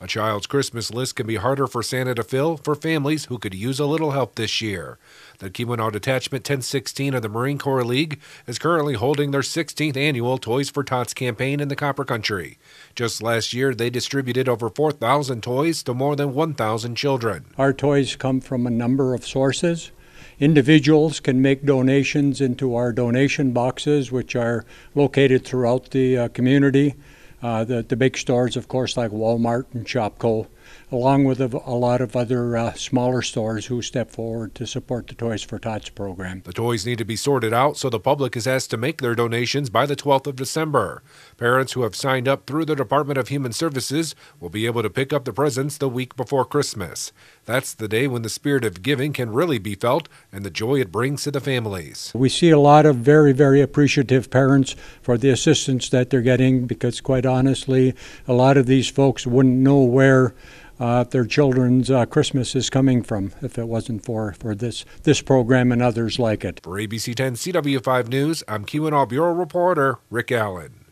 A child's Christmas list can be harder for Santa to fill for families who could use a little help this year. The Keweenaw Detachment 1016 of the Marine Corps League is currently holding their 16th annual Toys for Tots campaign in the Copper Country. Just last year, they distributed over 4,000 toys to more than 1,000 children. Our toys come from a number of sources. Individuals can make donations into our donation boxes, which are located throughout the uh, community. Uh, the, the big stores, of course, like Walmart and Shopko, along with a, a lot of other uh, smaller stores who step forward to support the Toys for Tots program. The toys need to be sorted out, so the public is asked to make their donations by the 12th of December. Parents who have signed up through the Department of Human Services will be able to pick up the presents the week before Christmas. That's the day when the spirit of giving can really be felt and the joy it brings to the families. We see a lot of very, very appreciative parents for the assistance that they're getting because, quite honestly, a lot of these folks wouldn't know where uh, their children's uh, Christmas is coming from if it wasn't for, for this, this program and others like it. For ABC 10 CW5 News, I'm Keweenaw Bureau Reporter Rick Allen.